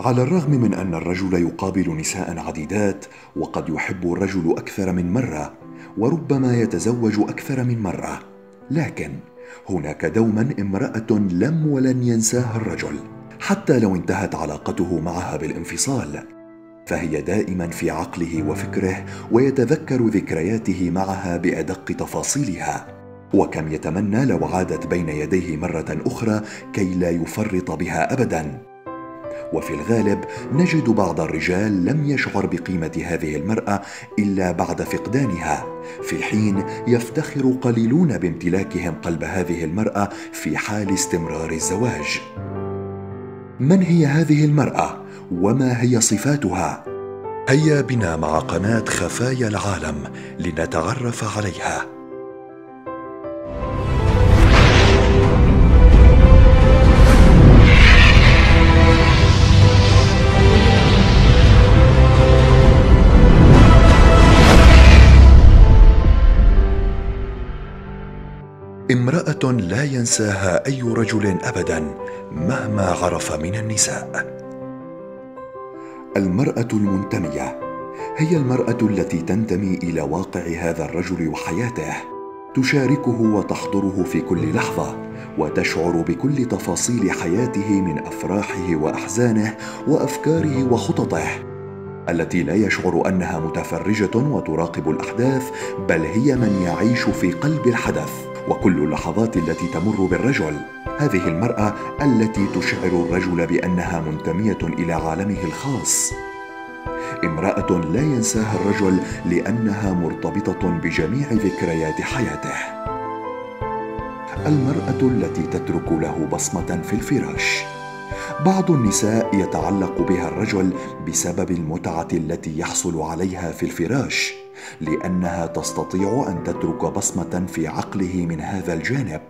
على الرغم من أن الرجل يقابل نساء عديدات وقد يحب الرجل أكثر من مرة وربما يتزوج أكثر من مرة. لكن هناك دوما امرأة لم ولن ينساها الرجل حتى لو انتهت علاقته معها بالانفصال. فهي دائما في عقله وفكره ويتذكر ذكرياته معها بأدق تفاصيلها. وكم يتمنى لو عادت بين يديه مرة أخرى كي لا يفرط بها ابدا. وفي الغالب نجد بعض الرجال لم يشعر بقيمة هذه المرأة إلا بعد فقدانها. في حين يفتخر قليلون بامتلاكهم قلب هذه المرأة في حال استمرار الزواج. من هي هذه المرأة؟ وما هي صفاتها؟ هيا بنا مع قناة خفايا العالم لنتعرف عليها. امرأة لا ينساها أي رجل ابدا مهما عرف من النساء. المرأة المنتمية هي المرأة التي تنتمي إلى واقع هذا الرجل وحياته تشاركه وتحضره في كل لحظة وتشعر بكل تفاصيل حياته من أفراحه وأحزانه وأفكاره وخططه التي لا يشعر أنها متفرجة وتراقب الأحداث بل هي من يعيش في قلب الحدث. وكل اللحظات التي تمر بالرجل هذه المرأة التي تشعر الرجل بأنها منتمية إلى عالمه الخاص. امرأة لا ينساها الرجل لأنها مرتبطة بجميع ذكريات حياته. المرأة التي تترك له بصمة في الفراش. بعض النساء يتعلق بها الرجل بسبب المتعة التي يحصل عليها في الفراش. لأنها تستطيع أن تترك بصمة في عقله من هذا الجانب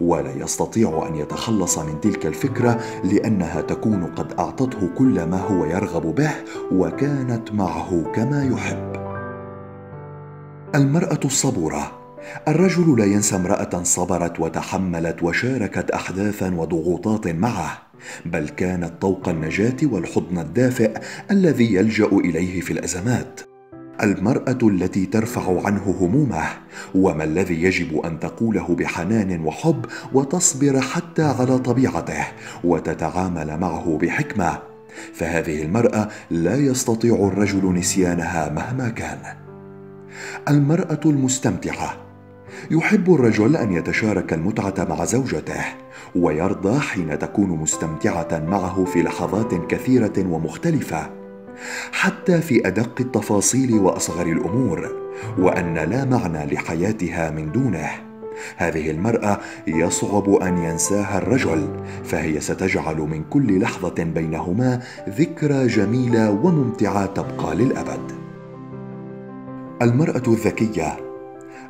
ولا يستطيع أن يتخلص من تلك الفكرة لأنها تكون قد أعطته كل ما هو يرغب به وكانت معه كما يحب. المرأة الصبورة. الرجل لا ينسى امرأة صبرت وتحملت وشاركت احداثا وضغوطات معه بل كانت طوق النجاة والحضن الدافئ الذي يلجأ إليه في الأزمات. المرأة التي ترفع عنه همومه وما الذي يجب أن تقوله بحنان وحب وتصبر حتى على طبيعته وتتعامل معه بحكمة. فهذه المرأة لا يستطيع الرجل نسيانها مهما كان. المرأة المستمتعة. يحب الرجل أن يتشارك المتعة مع زوجته ويرضى حين تكون مستمتعة معه في لحظات كثيرة ومختلفة. حتى في أدق التفاصيل وأصغر الأمور وأن لا معنى لحياتها من دونه. هذه المرأة يصعب أن ينساها الرجل فهي ستجعل من كل لحظة بينهما ذكرى جميلة وممتعة تبقى للأبد. المرأة الذكية.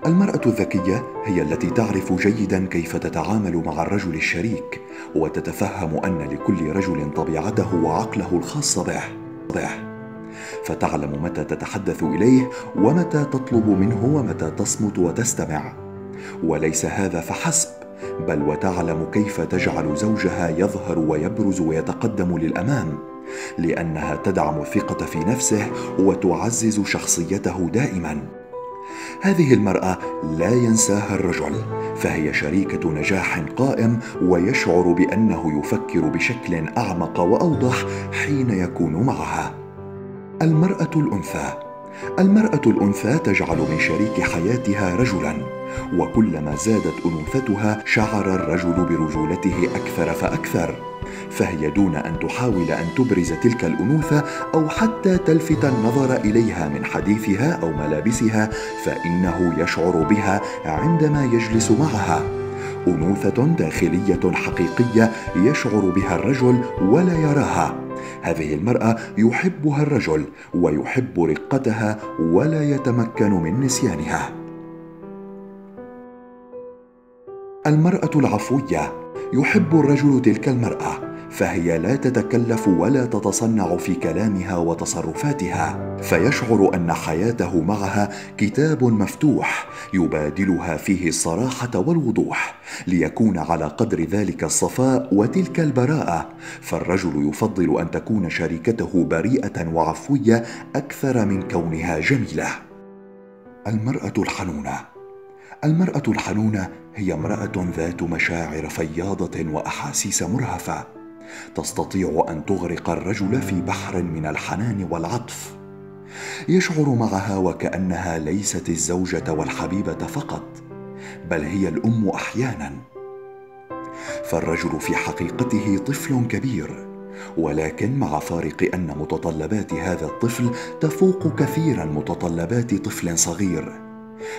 المرأة الذكية هي التي تعرف جيدا كيف تتعامل مع الرجل الشريك وتتفهم أن لكل رجل طبيعته وعقله الخاص به. واضح فتعلم متى تتحدث إليه ومتى تطلب منه ومتى تصمت وتستمع. وليس هذا فحسب بل وتعلم كيف تجعل زوجها يظهر ويبرز ويتقدم للأمام لأنها تدعم الثقة في نفسه وتعزز شخصيته دائما. هذه المرأة لا ينساها الرجل فهي شريكة نجاح قائم ويشعر بأنه يفكر بشكل أعمق وأوضح حين يكون معها. المرأة الأنثى. المرأة الأنثى تجعل من شريك حياتها رجلا وكلما زادت أنوثتها شعر الرجل برجولته أكثر فأكثر فهي دون أن تحاول أن تبرز تلك الأنوثة أو حتى تلفت النظر إليها من حديثها أو ملابسها فإنه يشعر بها عندما يجلس معها. أنوثة داخلية حقيقية يشعر بها الرجل ولا يراها. هذه المرأة يحبها الرجل ويحب رقتها ولا يتمكن من نسيانها. المرأة العفوية يحب الرجل تلك المرأة فهي لا تتكلف ولا تتصنع في كلامها وتصرفاتها فيشعر أن حياته معها كتاب مفتوح يبادلها فيه الصراحة والوضوح ليكون على قدر ذلك الصفاء وتلك البراءة فالرجل يفضل أن تكون شريكته بريئة وعفوية أكثر من كونها جميلة. المرأة الحنونة. المرأة الحنونة هي امرأة ذات مشاعر فياضة وأحاسيس مرهفة. تستطيع أن تغرق الرجل في بحر من الحنان والعطف. يشعر معها وكأنها ليست الزوجة والحبيبة فقط بل هي الأم أحيانا. فالرجل في حقيقته طفل كبير ولكن مع فارق أن متطلبات هذا الطفل تفوق كثيرا متطلبات طفل صغير.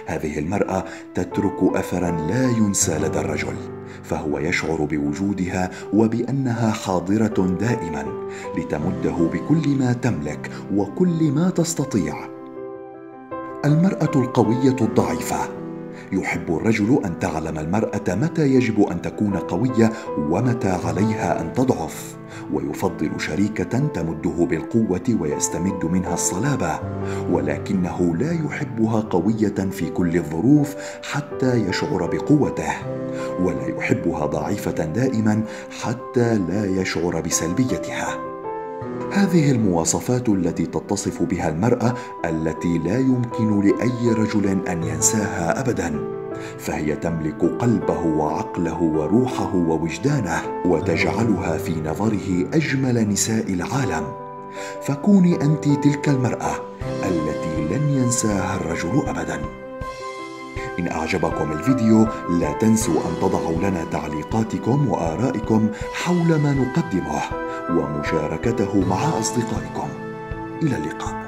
هذه المرأة تترك اثرا لا ينسى لدى الرجل فهو يشعر بوجودها وبأنها حاضرة دائما لتمده بكل ما تملك وكل ما تستطيع. المرأة القوية الضعيفة يحب الرجل أن تعلم المرأة متى يجب أن تكون قوية ومتى عليها أن تضعف ويفضل شريكة تمده بالقوة ويستمد منها الصلابة ولكنه لا يحبها قوية في كل الظروف حتى يشعر بقوته ولا يحبها ضعيفة دائما حتى لا يشعر بسلبيتها. هذه المواصفات التي تتصف بها المرأة التي لا يمكن لأي رجل أن ينساها ابدا. فهي تملك قلبه وعقله وروحه ووجدانه وتجعلها في نظره أجمل نساء العالم. فكوني انت تلك المرأة التي لن ينساها الرجل ابدا. إن أعجبكم الفيديو لا تنسوا أن تضعوا لنا تعليقاتكم وآرائكم حول ما نقدمه ومشاركته مع أصدقائكم. إلى اللقاء.